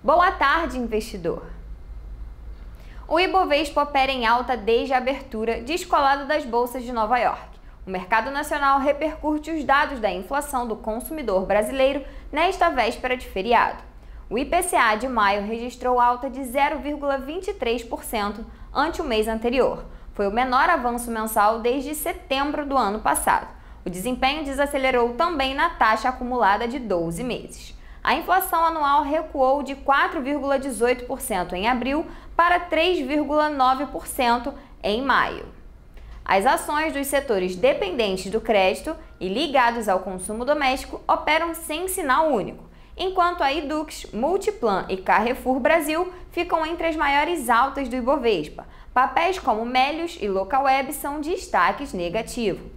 Boa tarde, investidor. O Ibovespa opera em alta desde a abertura, descolado das bolsas de Nova York. O mercado nacional repercute os dados da inflação do consumidor brasileiro nesta véspera de feriado. O IPCA de maio registrou alta de 0,23% ante o mês anterior. Foi o menor avanço mensal desde setembro do ano passado. O desempenho desacelerou também na taxa acumulada de 12 meses. A inflação anual recuou de 4,18% em abril para 3,9% em maio. As ações dos setores dependentes do crédito e ligados ao consumo doméstico operam sem sinal único, enquanto a Edux, Multiplan e Carrefour Brasil ficam entre as maiores altas do Ibovespa. Papéis como Melios e Localweb são destaques negativos.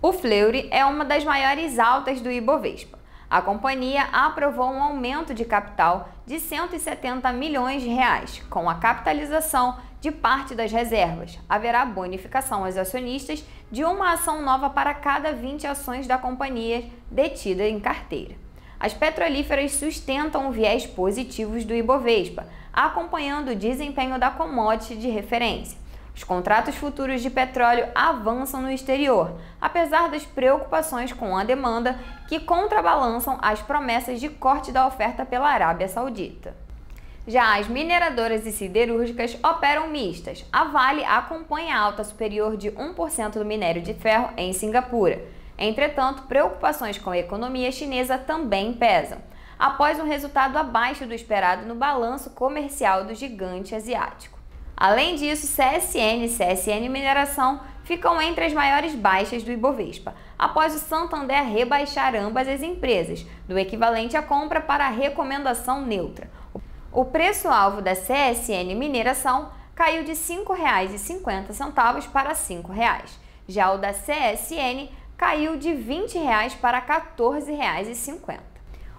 O Fleury é uma das maiores altas do Ibovespa. A companhia aprovou um aumento de capital de 170 milhões de reais, com a capitalização de parte das reservas. Haverá bonificação aos acionistas de uma ação nova para cada 20 ações da companhia detida em carteira. As petrolíferas sustentam o viés positivos do Ibovespa, acompanhando o desempenho da commodity de referência. Os contratos futuros de petróleo avançam no exterior, apesar das preocupações com a demanda que contrabalançam as promessas de corte da oferta pela Arábia Saudita. Já as mineradoras e siderúrgicas operam mistas. A Vale acompanha a alta superior de 1% do minério de ferro em Singapura. Entretanto, preocupações com a economia chinesa também pesam, após um resultado abaixo do esperado no balanço comercial do gigante asiático. Além disso, CSN e CSN Mineração ficam entre as maiores baixas do Ibovespa, após o Santander rebaixar ambas as empresas, do equivalente à compra para a recomendação neutra. O preço-alvo da CSN Mineração caiu de R$ 5,50 para R$ 5,00. Já o da CSN caiu de R$ 20 para R$ 14,50.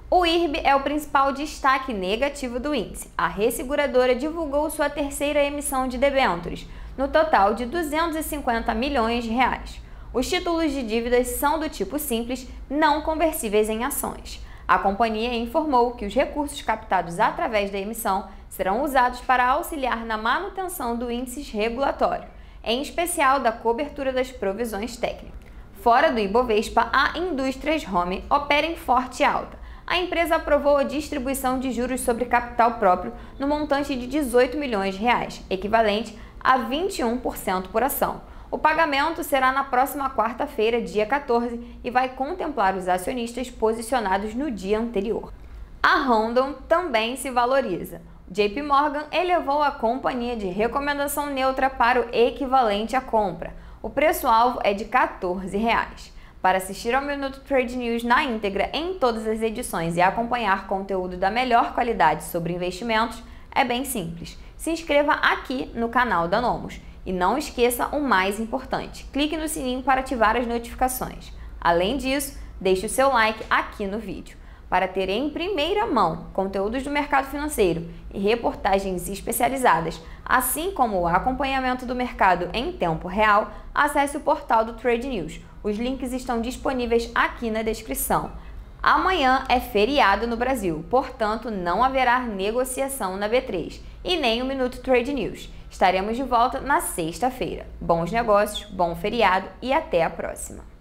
O IRB é o principal destaque negativo do índice. A resseguradora divulgou sua terceira emissão de debêntures, no total de 250 milhões de reais. Os títulos de dívidas são do tipo simples, não conversíveis em ações. A companhia informou que os recursos captados através da emissão serão usados para auxiliar na manutenção do índice regulatório, em especial da cobertura das provisões técnicas. Fora do Ibovespa, a Indústrias Home opera em forte alta a empresa aprovou a distribuição de juros sobre capital próprio no montante de 18 milhões de reais, equivalente a 21% por ação. O pagamento será na próxima quarta-feira, dia 14, e vai contemplar os acionistas posicionados no dia anterior. A Rondon também se valoriza. JP Morgan elevou a companhia de recomendação neutra para o equivalente à compra. O preço-alvo é de 14 reais. Para assistir ao Minuto Trade News na íntegra em todas as edições e acompanhar conteúdo da melhor qualidade sobre investimentos, é bem simples. Se inscreva aqui no canal da Nomos. E não esqueça o mais importante: clique no sininho para ativar as notificações. Além disso, deixe o seu like aqui no vídeo. Para ter em primeira mão conteúdos do mercado financeiro e reportagens especializadas, assim como o acompanhamento do mercado em tempo real, acesse o portal do Trade News os links estão disponíveis aqui na descrição. Amanhã é feriado no Brasil, portanto não haverá negociação na B3 e nem o Minuto Trade News. Estaremos de volta na sexta-feira. Bons negócios, bom feriado e até a próxima!